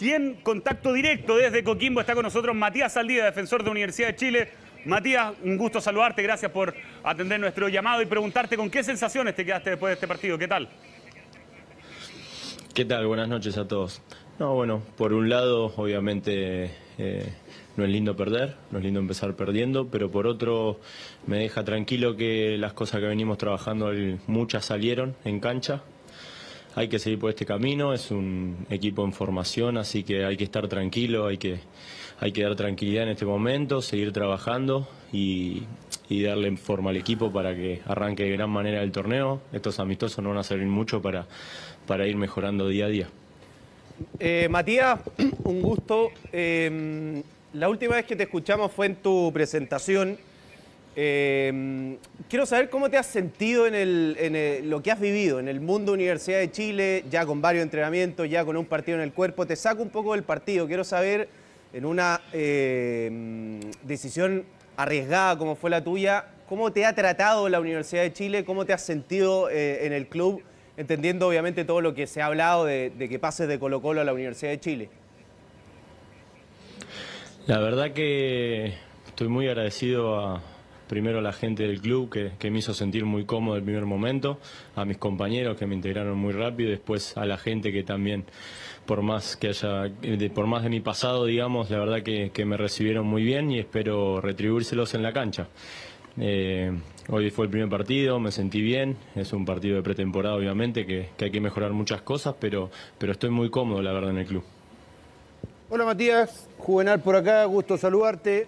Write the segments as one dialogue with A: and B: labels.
A: Y en contacto directo desde Coquimbo está con nosotros Matías Saldía, defensor de Universidad de Chile. Matías, un gusto saludarte, gracias por atender nuestro llamado y preguntarte con qué sensaciones te quedaste después de este partido, ¿qué tal?
B: ¿Qué tal? Buenas noches a todos. No, bueno, por un lado, obviamente eh, no es lindo perder, no es lindo empezar perdiendo, pero por otro me deja tranquilo que las cosas que venimos trabajando, muchas salieron en cancha, hay que seguir por este camino, es un equipo en formación, así que hay que estar tranquilo, hay que, hay que dar tranquilidad en este momento, seguir trabajando y, darle forma al equipo para que arranque de gran manera el torneo. Estos amistosos no van a servir mucho para, para ir mejorando día a día.
C: Eh, Matías, un gusto. Eh, la última vez que te escuchamos fue en tu presentación eh, quiero saber cómo te has sentido en, lo que has vivido en el mundo Universidad de Chile, ya con varios entrenamientos, ya con un partido en el cuerpo. Te saco un poco del partido. Quiero saber, en una eh, decisión arriesgada como fue la tuya, cómo te ha tratado la Universidad de Chile, cómo te has sentido eh, en el club, entendiendo obviamente todo lo que se ha hablado de que pases de Colo Colo a la Universidad de Chile.
B: La verdad que estoy muy agradecido a, primero a la gente del club que, me hizo sentir muy cómodo el primer momento, a mis compañeros que me integraron muy rápido, después a la gente que también, por más que haya, por más de mi pasado, digamos, la verdad que, me recibieron muy bien y espero retribuírselos en la cancha. Eh, hoy fue el primer partido, me sentí bien, es un partido de pretemporada obviamente que, hay que mejorar muchas cosas, pero, pero estoy muy cómodo la verdad en el club.
D: Hola Matías, Juvenal por acá, gusto saludarte.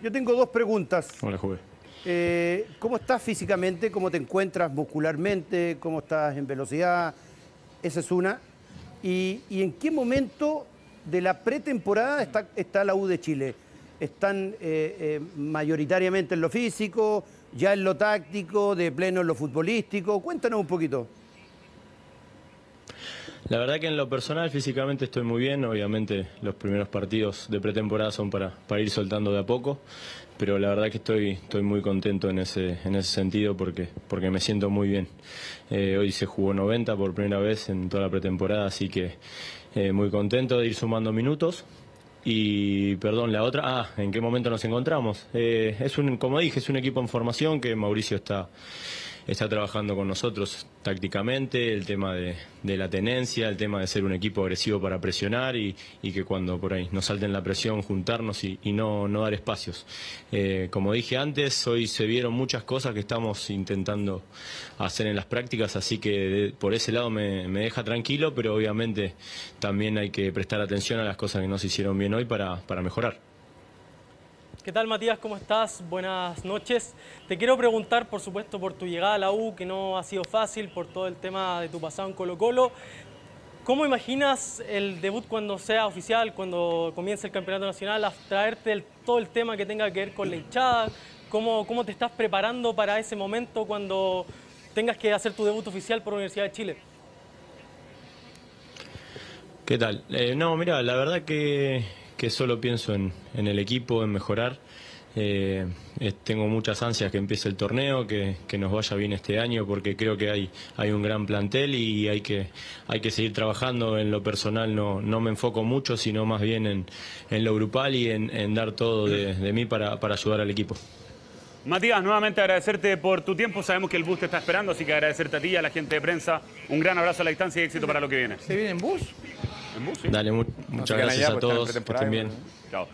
D: Yo tengo dos preguntas.
B: Hola Juve.
D: Eh, ¿Cómo estás físicamente? ¿Cómo te encuentras muscularmente? ¿Cómo estás en velocidad? Esa es una. ¿Y, en qué momento de la pretemporada está, la U de Chile? ¿Están eh, eh, mayoritariamente en lo físico, ya en lo táctico, de pleno en lo futbolístico? Cuéntanos un poquito.
B: La verdad que en lo personal físicamente estoy muy bien, obviamente los primeros partidos de pretemporada son para, ir soltando de a poco, pero la verdad que estoy, muy contento en ese, en ese sentido porque, porque me siento muy bien. Eh, hoy se jugó 90 por primera vez en toda la pretemporada, así que eh, muy contento de ir sumando minutos. Y perdón, la otra, ah, ¿en qué momento nos encontramos? Eh, es un, como dije, es un equipo en formación que Mauricio está está trabajando con nosotros tácticamente, el tema de, la tenencia, el tema de ser un equipo agresivo para presionar y, que cuando por ahí nos salten la presión, juntarnos y, no, no, dar espacios. Eh, como dije antes, hoy se vieron muchas cosas que estamos intentando hacer en las prácticas, así que por ese lado me, deja tranquilo, pero obviamente también hay que prestar atención a las cosas que no se hicieron bien hoy para mejorar.
E: ¿Qué tal Matías? ¿Cómo estás? Buenas noches. Te quiero preguntar, por supuesto, por tu llegada a la U, que no ha sido fácil por todo el tema de tu pasado en Colo Colo. ¿Cómo imaginas el debut cuando sea oficial, cuando comience el Campeonato Nacional, a traerte todo el tema que tenga que ver con la hinchada? ¿Cómo, ¿Cómo te estás preparando para ese momento cuando tengas que hacer tu debut oficial por la Universidad de Chile?
B: ¿Qué tal? Eh, no, mira, la verdad que que solo pienso en, el equipo, en mejorar. Eh, tengo muchas ansias que empiece el torneo, que, nos vaya bien este año, porque creo que hay, hay un gran plantel y hay que, hay que seguir trabajando. En lo personal no, no me enfoco mucho, sino más bien en, en lo grupal y en, dar todo de, mí para, para ayudar al equipo.
A: Matías, nuevamente agradecerte por tu tiempo. Sabemos que el bus te está esperando, así que agradecerte a ti y a la gente de prensa. Un gran abrazo a la distancia y éxito para lo que viene.
D: ¿Se viene en bus?
B: Dale, muchas gracias a todos. Que estén bien. Chao.